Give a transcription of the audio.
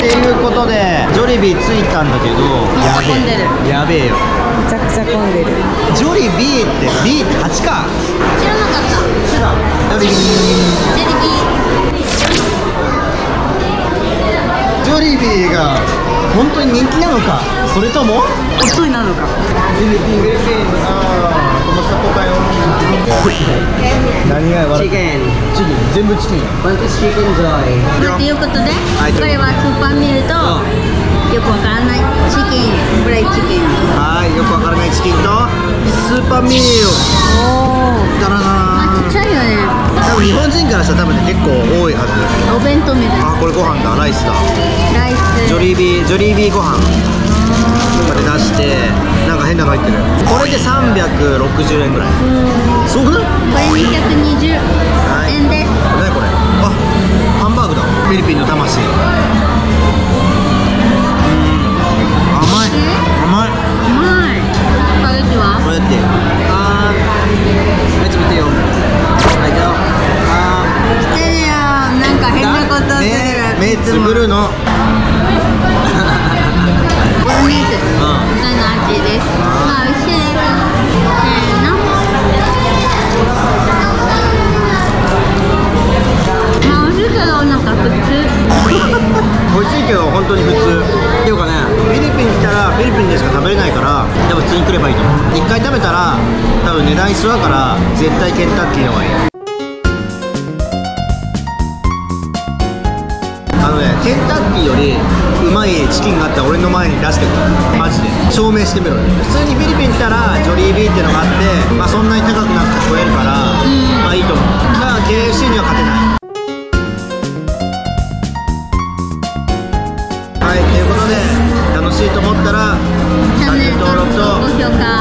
っていうことでジョリビー着いたんだけどやべえやべえよ。めちゃくちゃ混んでる。ジョリビーって B って8か？知らなかった。知らん。ジョリビジェリビージョリビーが本当に人気なのか？それとも？遅いなのか。フィリピンフィリピンああこのそこかよチキン全部チキンや one piece Chickenjoy ということで、はい。これは Super Meal とよくわからないチキンフライチキン。はいよくわからないチキンと Super Meal。だからあなちっちゃいよね。多分日本人からしたら多分ね結構多いはず。お弁当みたいな。あこれご飯だライスだ。ライス。ジョリービージョリービーご飯。これ出してなんか変なの入ってる。これで360円ぐらい。そうくない？フィリピンの魂。うん。甘い。甘いうまい。スパゲティはこれやってあーめっちゃ見てよ。はいじゃあしてるよなんか変なことする。目目つぶるのれないから多分普通に来ればいいと思う。一回食べたら多分値段一緒だから絶対ケンタッキーの方がいい。あのねケンタッキーよりうまいチキンがあったら俺の前に出してくるマジで。証明してみろ普通にフィリピン来たらジョリービーっていうのがあってまあそんなに高くなくて超えるからまあいいと思う。ただ KFC には勝てない。はい、ということで楽しいと思ったら 감사합니다.